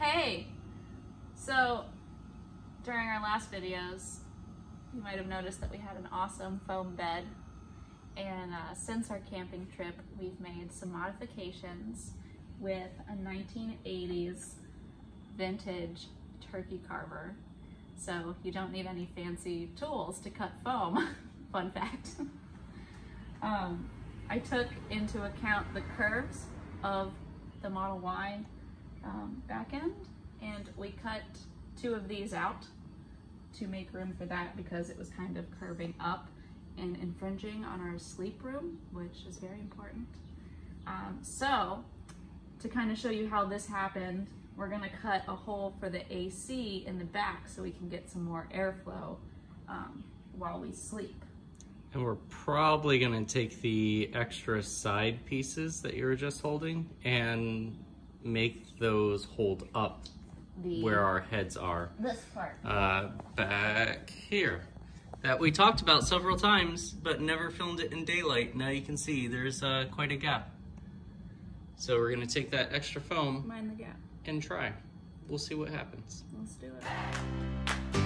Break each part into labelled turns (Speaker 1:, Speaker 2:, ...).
Speaker 1: Hey! So, during our last videos, you might have noticed that we had an awesome foam bed. And uh, since our camping trip, we've made some modifications with a 1980s vintage turkey carver. So you don't need any fancy tools to cut foam. Fun fact. um, I took into account the curves of the Model Y um, back end and we cut two of these out to make room for that because it was kind of curving up and infringing on our sleep room, which is very important. Um, so to kind of show you how this happened, we're gonna cut a hole for the AC in the back so we can get some more airflow um, while we sleep.
Speaker 2: And we're probably gonna take the extra side pieces that you were just holding and make those hold up
Speaker 1: The,
Speaker 2: where our heads are.
Speaker 1: This part.
Speaker 2: Uh, back here. That we talked about several times, but never filmed it in daylight. Now you can see there's uh, quite a gap. So we're gonna take that extra foam
Speaker 1: Mind the gap.
Speaker 2: and try. We'll see what happens.
Speaker 1: Let's do it.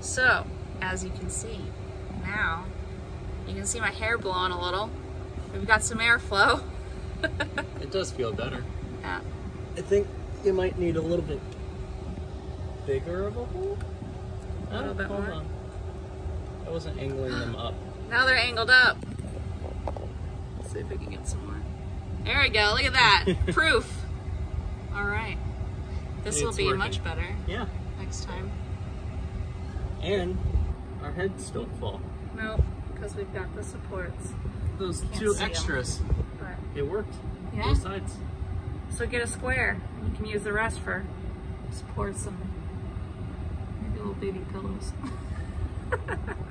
Speaker 1: So, as you can see, now you can see my hair blowing a little. We've got some airflow.
Speaker 2: It does feel better.
Speaker 1: Yeah.
Speaker 2: I think you might need a little bit bigger of a hole.
Speaker 1: A little bit
Speaker 2: hold
Speaker 1: more.
Speaker 2: on. I wasn't angling them up.
Speaker 1: Now they're angled up. Let's see if we can get some more. There we go. Look at that. Proof. All right. This
Speaker 2: Hey,
Speaker 1: will be
Speaker 2: working.
Speaker 1: much better
Speaker 2: Yeah.
Speaker 1: next time.
Speaker 2: And our heads don't fall.
Speaker 1: Nope, because we've got the supports.
Speaker 2: Those
Speaker 1: Can't
Speaker 2: two extras,
Speaker 1: But
Speaker 2: it worked.
Speaker 1: Yeah.
Speaker 2: Both sides.
Speaker 1: so get a square. You can use the rest for supports and maybe little baby pillows.